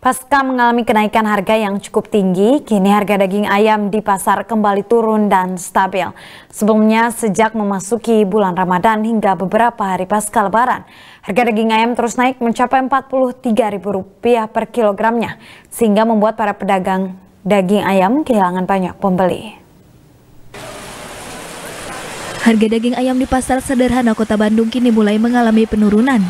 Pasca mengalami kenaikan harga yang cukup tinggi, kini harga daging ayam di pasar kembali turun dan stabil. Sebelumnya, sejak memasuki bulan Ramadan hingga beberapa hari pasca lebaran, harga daging ayam terus naik mencapai Rp43.000 per kilogramnya, sehingga membuat para pedagang daging ayam kehilangan banyak pembeli. Harga daging ayam di pasar sederhana kota Bandung kini mulai mengalami penurunan.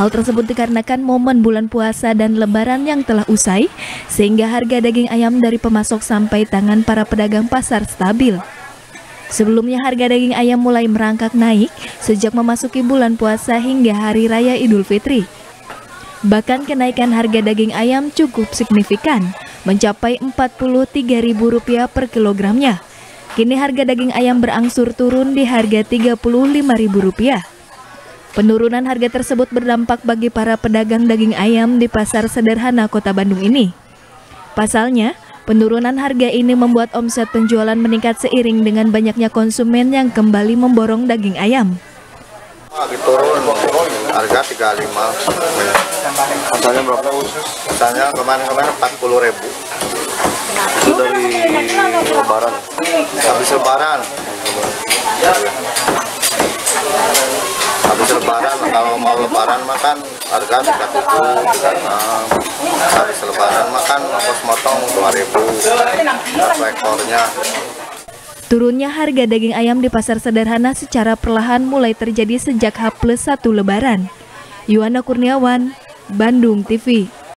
Hal tersebut dikarenakan momen bulan puasa dan lebaran yang telah usai, sehingga harga daging ayam dari pemasok sampai tangan para pedagang pasar stabil. Sebelumnya harga daging ayam mulai merangkak naik sejak memasuki bulan puasa hingga hari raya Idul Fitri. Bahkan kenaikan harga daging ayam cukup signifikan, mencapai Rp43.000 per kilogramnya. Kini harga daging ayam berangsur turun di harga Rp35.000. Penurunan harga tersebut berdampak bagi para pedagang daging ayam di pasar sederhana kota Bandung ini. Pasalnya, penurunan harga ini membuat omset penjualan meningkat seiring dengan banyaknya konsumen yang kembali memborong daging ayam. Lagi turun, harga 35. Asalnya berapa? Asalnya kemarin-kemarin 40 ribu. Itu dari lebaran. Habis lebaran habis lebaran kalau mau lebaran makan harga tiga ribu habis lebaran makan ongkos motong dua ribu satu ekornya Turunnya harga daging ayam di pasar sederhana secara perlahan mulai terjadi sejak H plus 1 lebaran. Yuwana Kurniawan, Bandung TV.